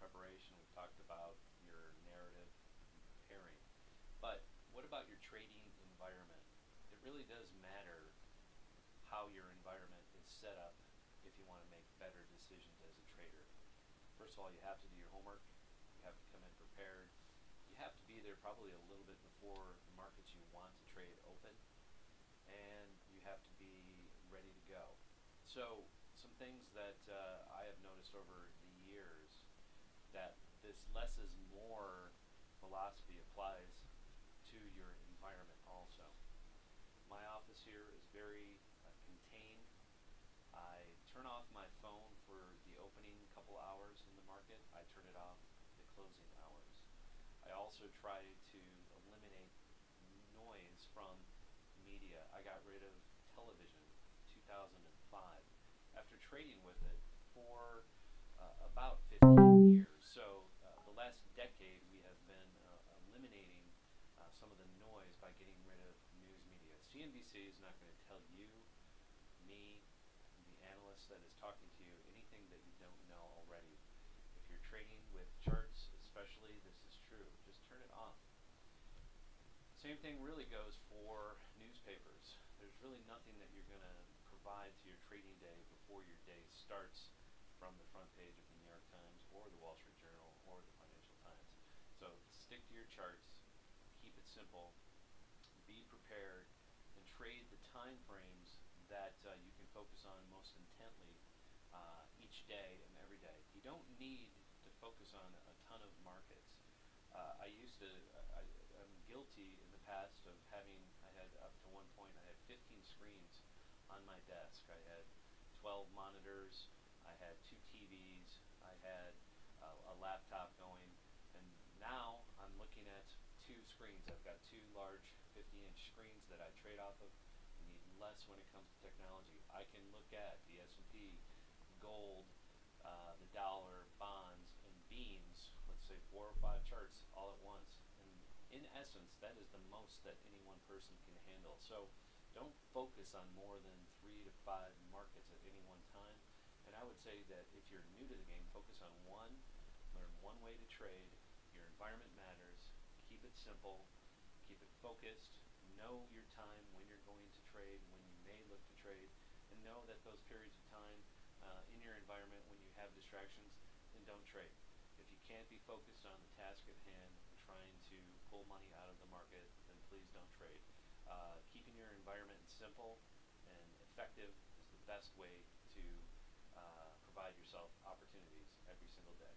preparation, we've talked about your narrative preparing. But what about your trading environment? It really does matter how your environment is set up if you want to make better decisions as a trader. First of all, you have to do your homework. You have to come in prepared. You have to be there probably a little bit before the markets you want to trade open. And you have to be ready to go. So, some things that uh, I have noticed over that this less is more philosophy applies to your environment also. My office here is very uh, contained. I turn off my phone for the opening couple hours in the market. I turn it off the closing hours. I also try to eliminate noise from media. I got rid of television 2005 after trading with it for uh, about 15 years. So uh, the last decade we have been uh, eliminating uh, some of the noise by getting rid of news media. CNBC is not going to tell you, me, the analyst that is talking to you anything that you don't know already. If you're trading with charts, especially, this is true. Just turn it off. Same thing really goes for newspapers. There's really nothing that you're going to provide to your trading day before your day starts from the front page of the New York Times The Financial Times. So stick to your charts, keep it simple, be prepared, and trade the time frames that uh, you can focus on most intently uh, each day and every day. You don't need to focus on a ton of markets. Uh, I used to, I, I'm guilty in the past of having, I had up to one point, I had 15 screens on my desk. I had 12 monitors, I had two TVs, I had uh, a laptop going, and now I'm looking at two screens. I've got two large 50-inch screens that I trade off of. I need less when it comes to technology. I can look at the S&P, gold, uh, the dollar, bonds, and beans, let's say four or five charts all at once. And in essence, that is the most that any one person can handle. So don't focus on more than three to five markets at any one time. And I would say that if you're new to the game, focus on one, learn one way to trade. Your environment matters. Keep it simple. Keep it focused. Know your time when you're going to trade, when you may look to trade, and know that those periods of time uh, in your environment when you have distractions, then don't trade. If you can't be focused on the task at hand, trying to pull money out of the market, then please don't trade. Uh, keeping your environment simple and effective is the best way to uh, provide yourself opportunities every single day.